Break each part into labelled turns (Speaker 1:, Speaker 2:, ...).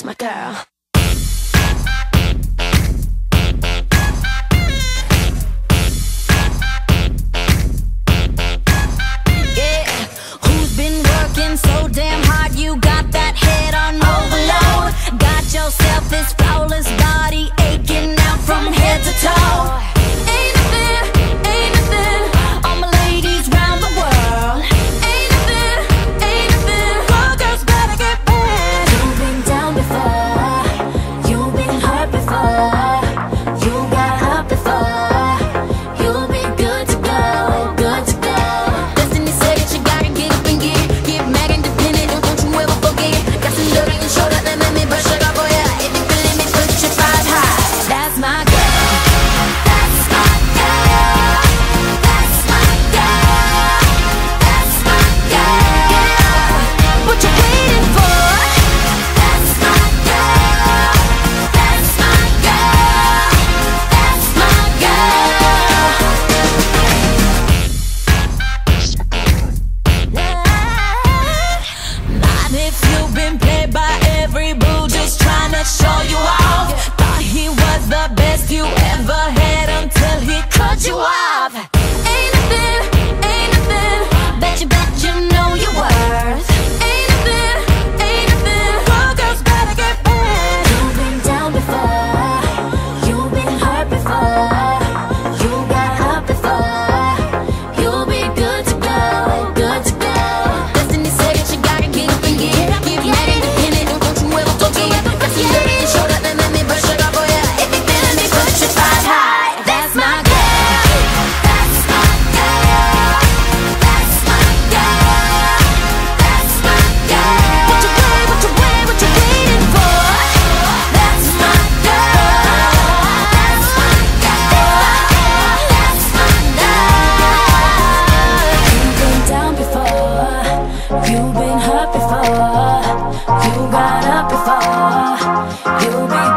Speaker 1: It's my girl. You've been played by every boo Just trying to show you off. Thought he was the best you ever had Until he cut you off.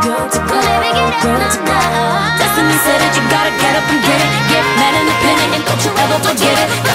Speaker 1: go to go, go to go. Destiny said that you gotta get up and get it, get mad and independent, and don't you ever forget it.